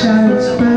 child's birth.